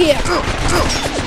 here.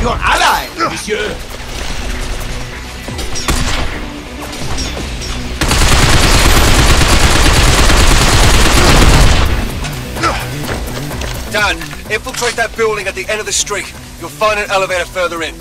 Your ally, monsieur! Dan, infiltrate that building at the end of the street. You'll find an elevator further in.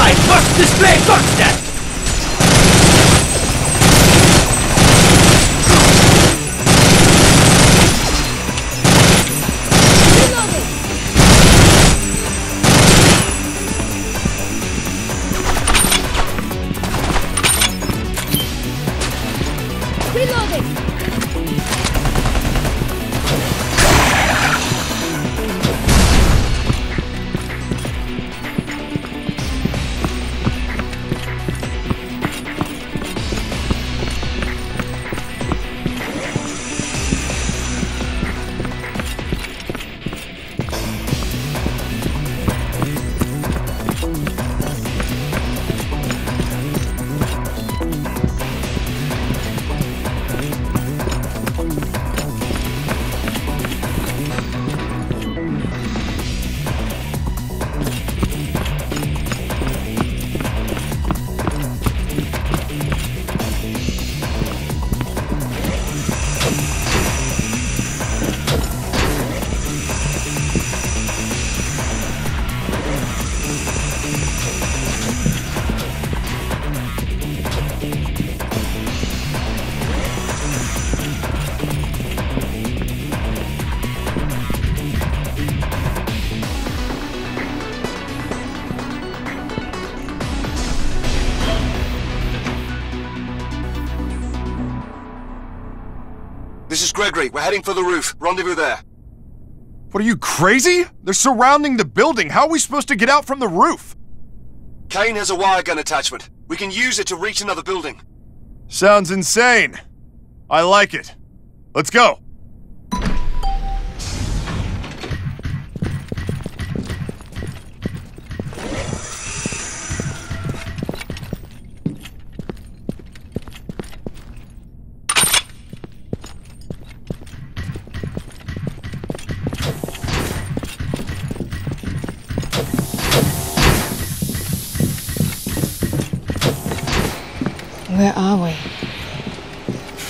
Alive must display constant! We're heading for the roof. Rendezvous there. What are you crazy? They're surrounding the building. How are we supposed to get out from the roof? Cain has a wire gun attachment. We can use it to reach another building. Sounds insane. I like it. Let's go.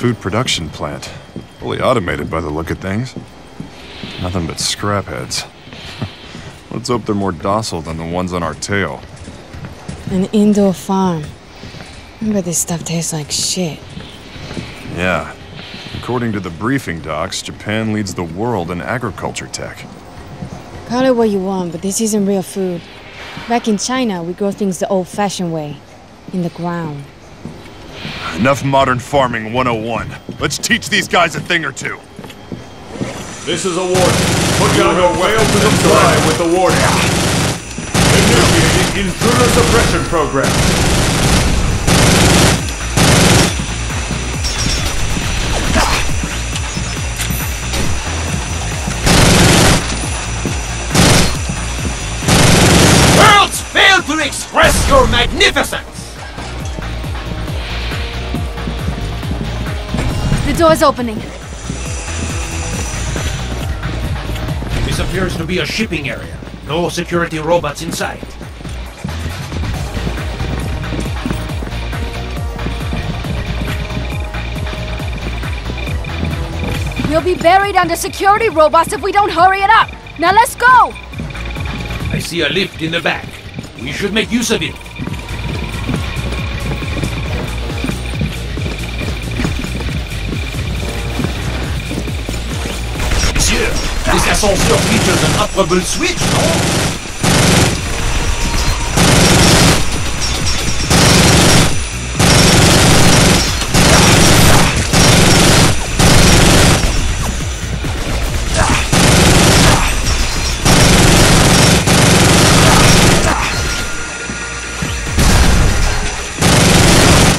Food production plant. Fully automated by the look of things. Nothing but scrap heads. Let's hope they're more docile than the ones on our tail. An indoor farm. Bet this stuff tastes like shit. Yeah. According to the briefing docs, Japan leads the world in agriculture tech. Call it what you want, but this isn't real food. Back in China, we grow things the old fashioned way in the ground. Enough modern farming 101. Let's teach these guys a thing or two. This is a warning. Put down your whale to the fly with the warning. Initiating intruder suppression program. Worlds fail to express your magnificence! Door's opening. This appears to be a shipping area. No security robots inside. We'll be buried under security robots if we don't hurry it up. Now let's go! I see a lift in the back. We should make use of it. This ascenseur features an operable switch?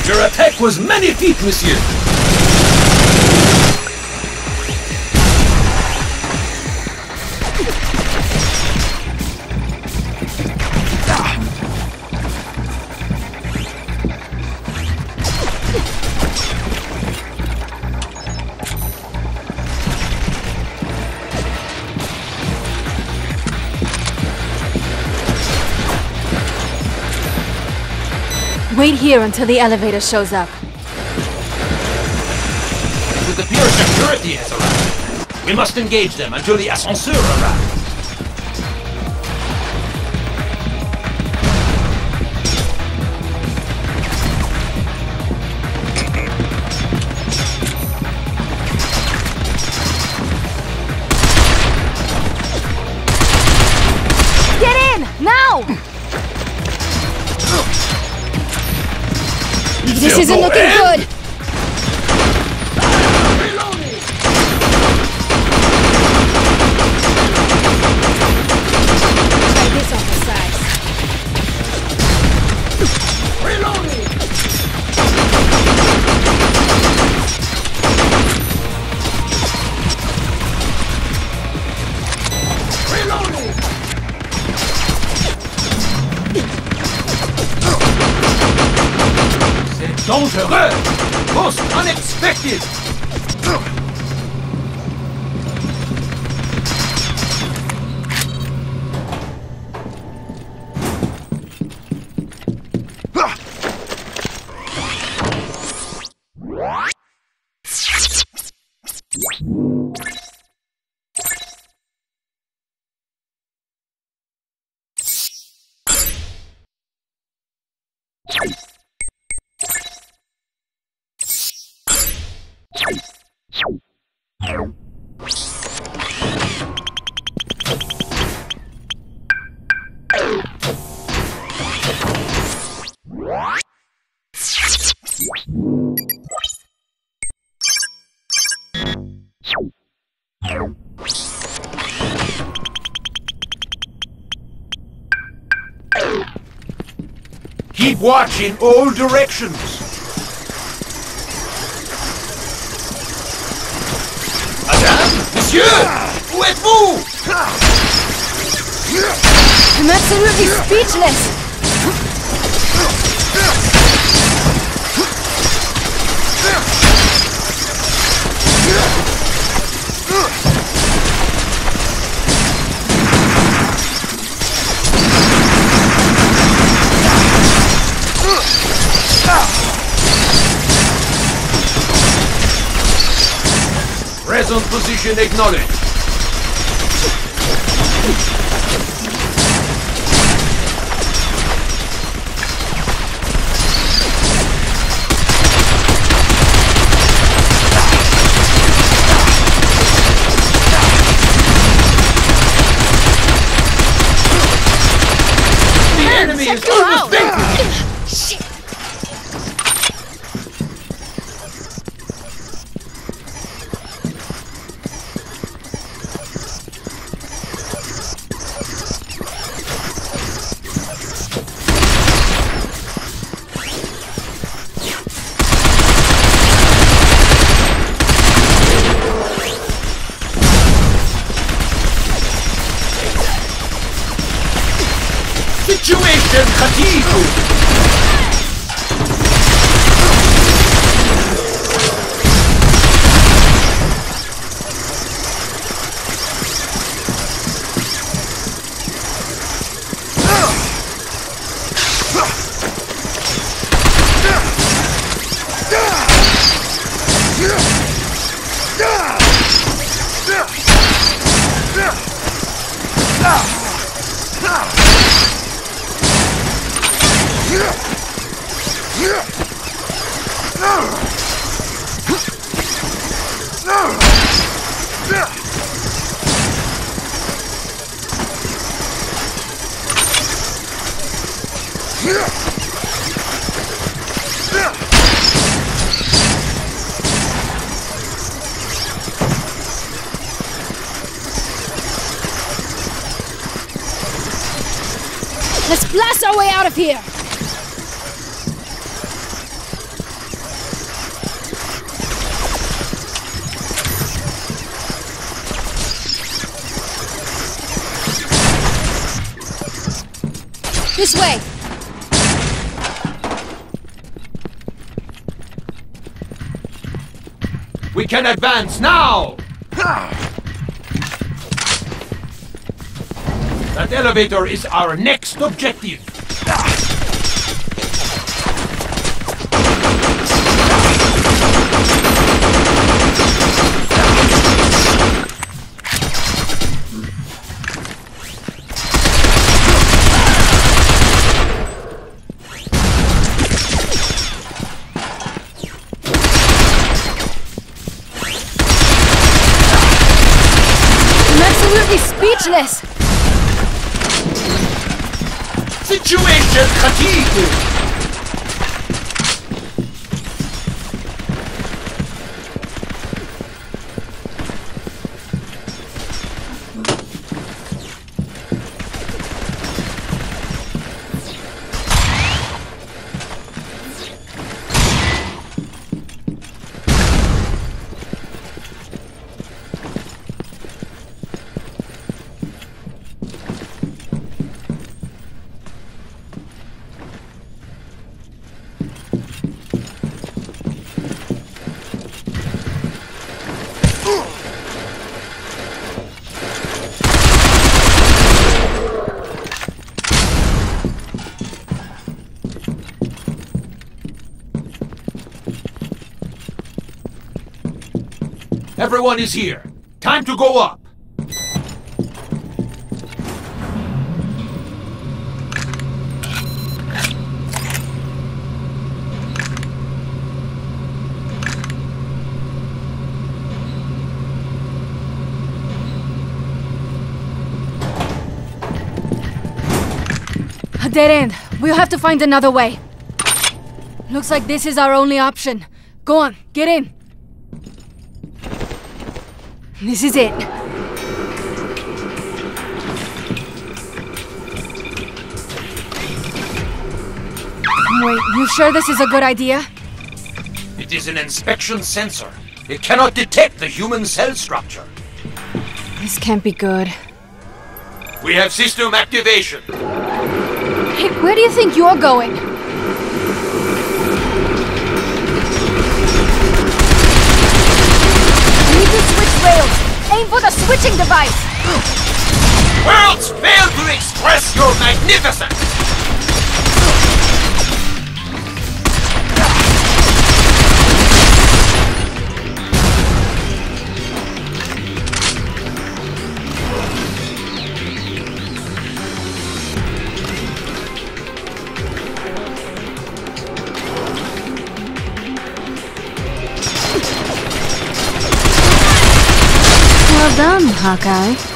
Your attack was many feet, monsieur. Here until the elevator shows up. It appears security has arrived. We must engage them until the ascenseur arrives. Dangereux! Most unexpected! Keep watch in all directions. Madame, monsieur, où êtes-vous? I'm absolutely speechless! Present position acknowledged. The enemy is almost Let's blast our way out of here! This way! We can advance now! That elevator is our next objective. Speechless! Situation fatigue! Everyone is here. Time to go up. A dead end. We'll have to find another way. Looks like this is our only option. Go on, get in. This is it. Wait, you sure this is a good idea? It is an inspection sensor. It cannot detect the human cell structure. This can't be good. We have system activation. Hey, where do you think you're going? Rails. Aim for the switching device. Worlds fail to express your magnificence! Hawkeye.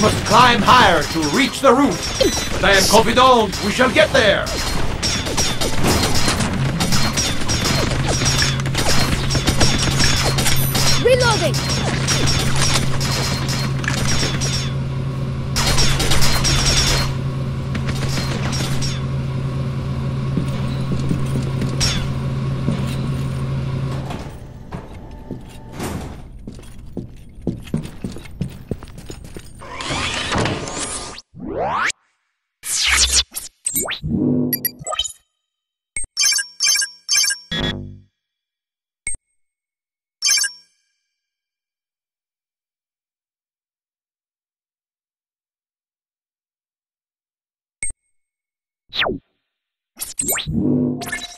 Must climb higher to reach the roof. But I am confident we shall get there. Thank you.